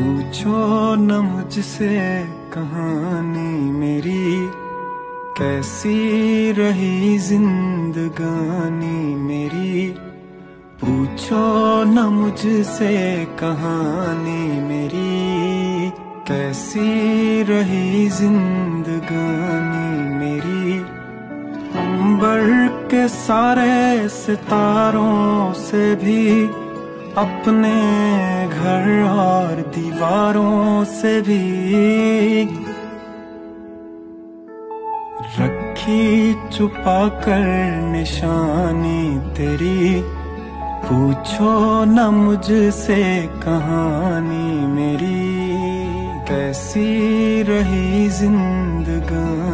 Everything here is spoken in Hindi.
पूछो न मुझसे कहानी मेरी, कैसी रही जिंदगानी मेरी? पूछो न मुझसे कहानी मेरी, कैसी रही जिंदगानी मेरी? अंबर के सारे सितारों से भी अपने घर और दीवारों से भी रखी छुपा कर निशानी तेरी। पूछो न मुझसे कहानी मेरी। कैसी रही जिंदगानी